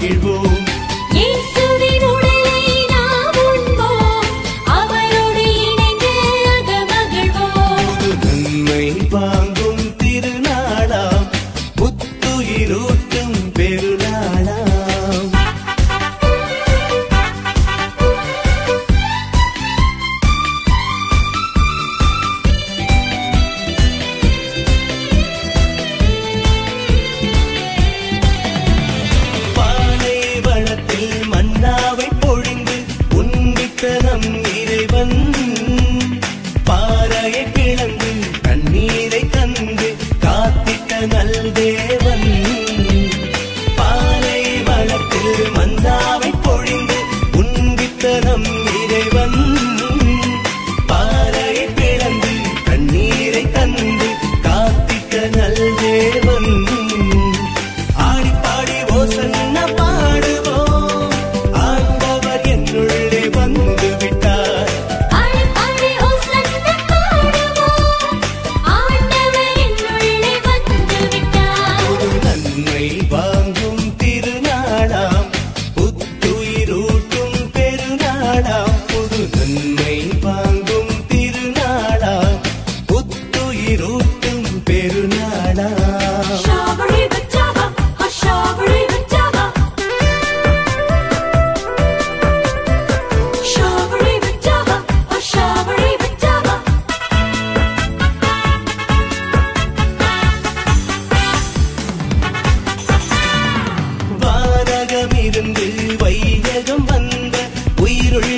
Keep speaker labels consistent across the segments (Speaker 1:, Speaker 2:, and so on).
Speaker 1: Gilbo.
Speaker 2: ஒரு நன்மை வாங்கும் திருநாளா? புத்துயிரூட்டும் பெருநாளா?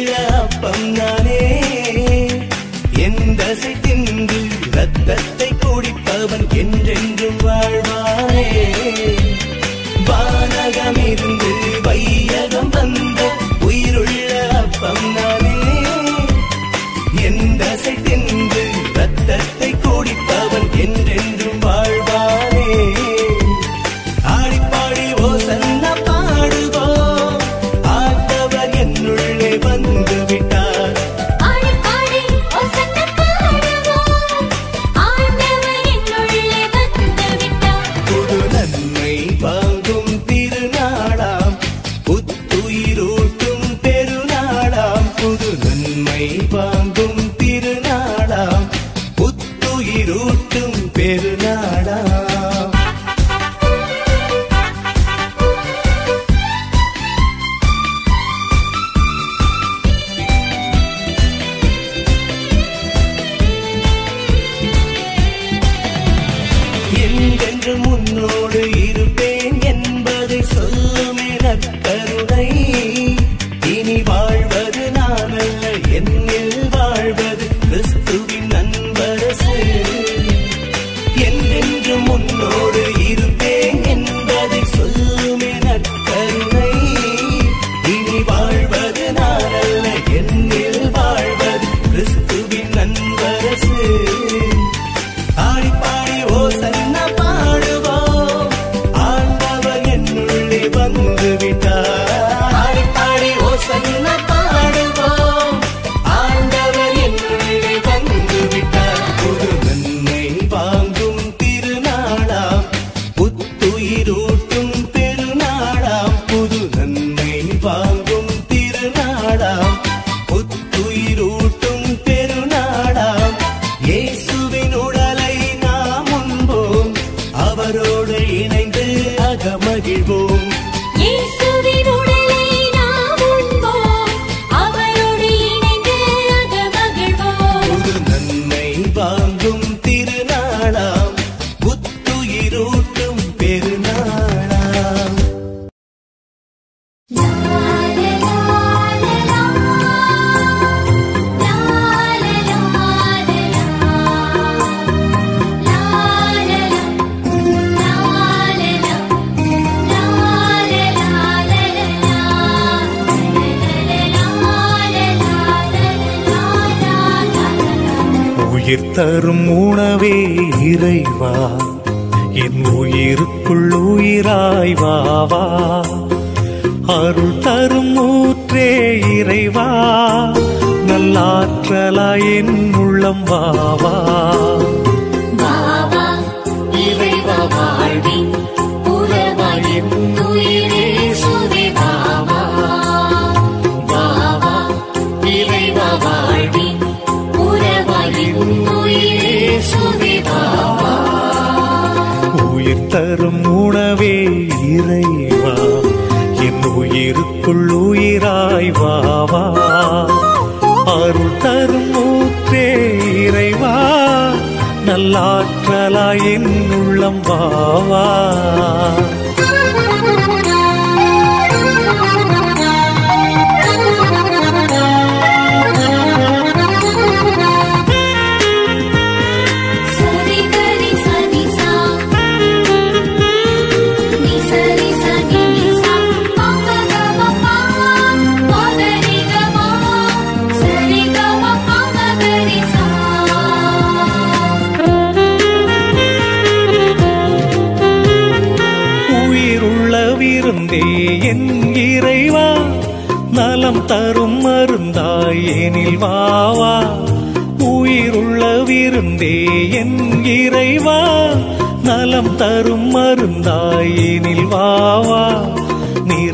Speaker 2: திங்கிற அப்பம் நானே எந்த தின்று ரத்தத்தை குடிப்பவன் என்றென்றும் வாழ்வானே. வானகமிருந்து வையகம் வந்த മുന്നോട്
Speaker 3: ഇരു தரும் உணவே இறைவா. என் உயிருக்குள் உயிராய்வாவா அருள் தரும் ஊற்றே இறைவா. நல்லாற்றலா என் உள்ளம் வாவா
Speaker 1: இறைவா வாழ்வின்.
Speaker 3: தரும் உணவே இறைவா. என் உயிருக்குள் உயிராய் வாவா அருள் தரும் ஊற்றே இறைவா. நல்லாற்றலாய் என் உள்ளம் வாவா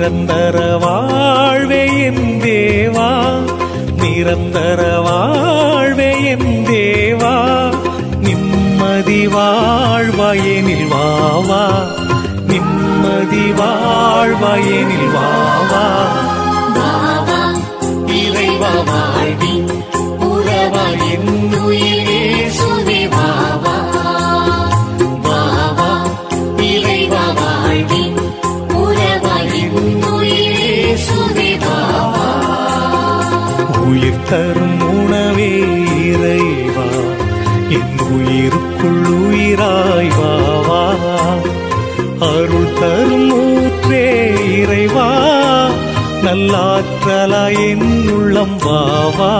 Speaker 3: நிரந்தர வாழ்வே என் தேவா நிரந்தர வாழ்வே என் தேவா. நிம்மதி வாழ்வாயெனில் வாவா நிம்மதி வாழ்வாயெனில் வாவா.
Speaker 1: வாவா இறைவா வாழ்வி உறவா என் உயிரே.
Speaker 3: தரும் உணவே இறைவா. என் உயிருக்குள் உயிராய் வாவா அருள் தரும் ஊற்றே இறைவா. நல்லாற்றலாய் என் உள்ளம் வாவா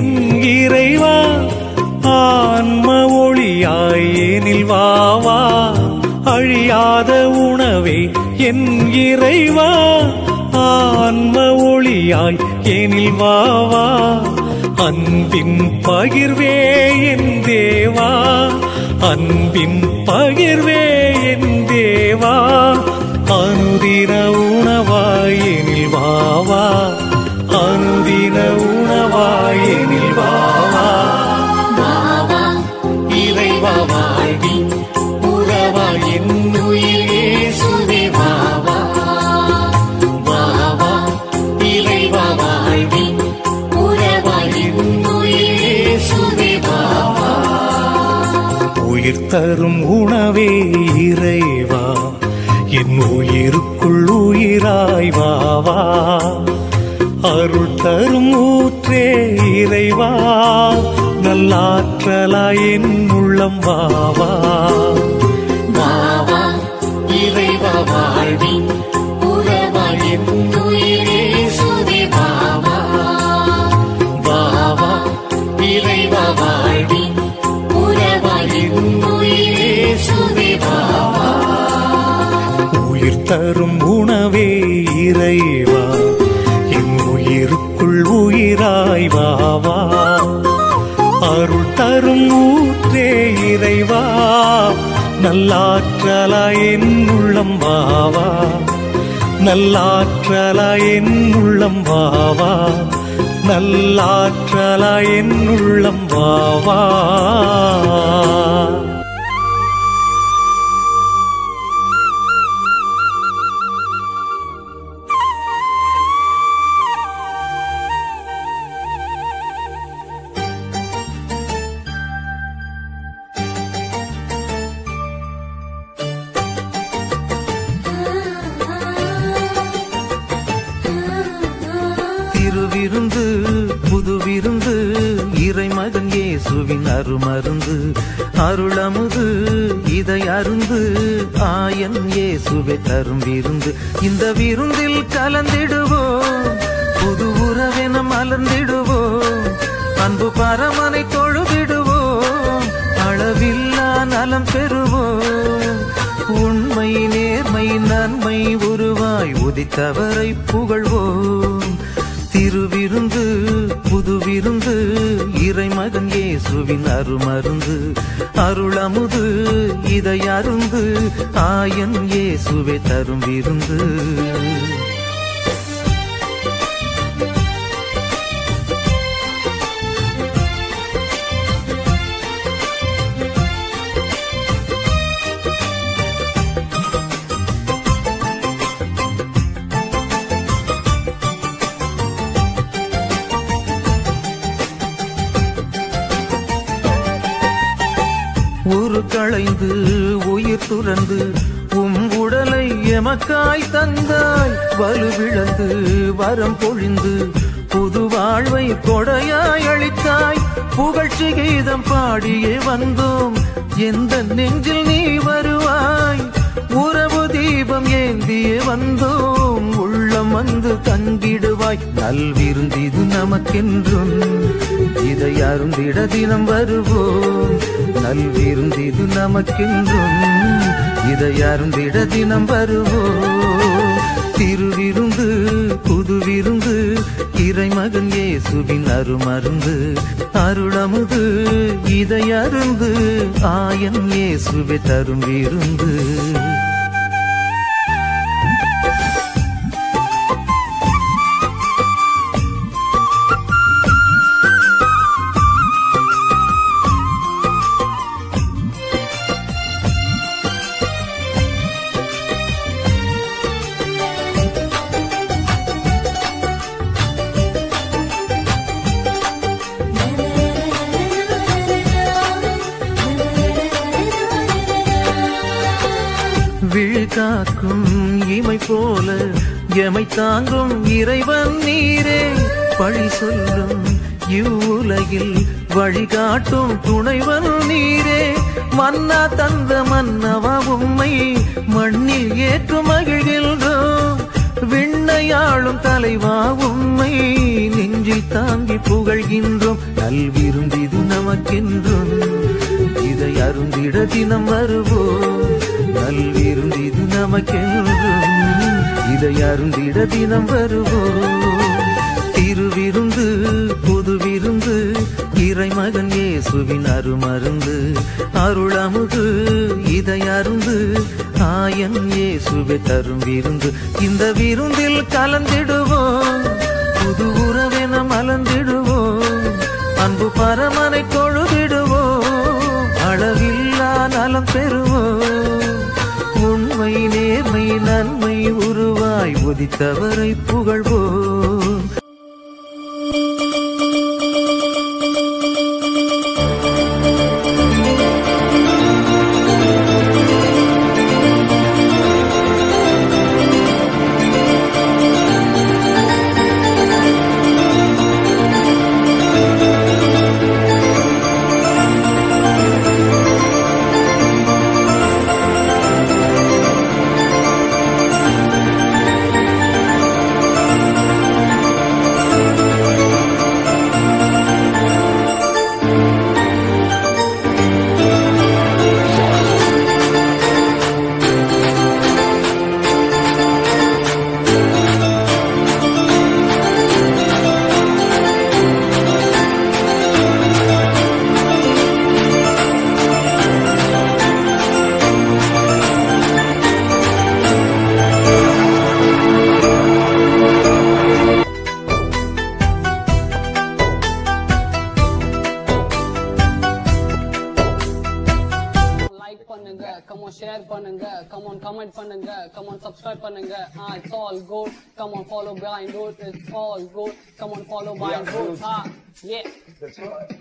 Speaker 3: என் இறைவா ஆன்ம ஒளியாய் எனில் வாவா அழியாத உணவே என் இறைவா ஆன்ம ஒளியாய் எனில் வாவா அன்பின் பகிர்வே என் தேவா அன்பின் பகிர்வே என் தேவா. அனுதின உணவாய் எனில் வாவா அனுதின உணவாயனில் வாவா.
Speaker 1: வாவா. இறைவா வாழ்வி உறவா என் உயிரே சுவே வாவா. வாவா. இறைவா வாழ்வி உறவா என் உயிரே சுவே வாவா.
Speaker 3: உயிர் தரும் உணவே இறைவா. என் உயிருக்குள் உயிராய் வாவா. அருள் தரும் ஊற்றே இறைவா நல்லாற்றலாய் என் உள்ளம் வாவா.
Speaker 1: வாவா இறைவா வாழ்வி உறவா
Speaker 3: நல்லாற்றலாய் என் உள்ளம் வாவா? நல்லாற்றலாய் என் உள்ளம் வாவா? நல்லாற்றலாய் என் உள்ளம் வாவா?
Speaker 4: விருந்து புது விருந்து இறைமகன் இயேசுவின் அருமருந்து. அருளமுது இதை அருந்து ஆயன் இயேசுவை தரும் விருந்து. இந்த விருந்தில் கலந்திடுவோம் புது உறவென மலர்ந்திடுவோம். அன்பு பரமனை தொழுதிடுவோம் அளவில்லா நலம் பெறுவோம். உண்மை நேர்மை நன்மை உருவாய் உதித்தவரை புகழ்வோம். திருவிருந்து புதுவிருந்து இறைமகன் இயேசுவின் அருமருந்து. அருளமுது இதை அருந்து ஆயன் இயேசுவே தரும் விருந்து. உரு உயிர் துறந்து உம் உடலை எமக்காய் தந்தாய் வலுவிழந்து வரம் பொழிந்து புது வாழ்வை கொடையாய் அளித்தாய். புகழ்ச்சி கீதம் பாடியே வந்தோம் எந்த நெஞ்சில் நீ வருவாய்? உறவு தீபம் ஏந்தியே வந்தோம். உள்ளம் வந்து தங்கிடுவாய் நல்விருந்திது நமக்கென்றும். இதை அருந்திட தினம் வருவோம். நல்விருந்திது நமக்கென்றும். இதை அருந்திட தினம் வருவோம். திருவிருந்து புதுவிருந்து இறைமகன் இயேசுவின் அருமருந்து அருளமுது இதை அருந்து ஆயன் இயேசுவே தரும் விருந்து. விழி காக்கும் இமை போல எமை தாங்கும் இறைவன் நீரே. பழி சொல்லும் இவ்வுலகில் வழிகாட்டும் துணைவன் நீரே. மன்னா தந்த மன்னவா உம்மை மண்ணில் ஏற்று மகிழ்கின்றோம் விண்ணையாளும் தலைவா உம்மை நெஞ்சில் தாங்கி புகழ்கின்றோம். நல்விருந்திது நமக்கென்றும் இதை அருந்திட தினம் வருவோம். நல்விருந்திது நமக்கென்றும். இதை அருந்திட தினம் வருவோம். திருவிருந்து புது புதுவிருந்து இறைமகன் இயேசுவின் அருமருந்து. அருளமுது இதை அருந்து ஆயன் இயேசுவை தரும் விருந்து. இந்த விருந்தில் கலந்திடுவோம். புது உறவென மலர்ந்திடுவோம். அன்பு பரமனை கொழு உருவாய் புகழ்வோம்
Speaker 5: mine road is all goat. Someone follow mine yeah, goat. Ha. Huh? Yeah.
Speaker 6: That's right.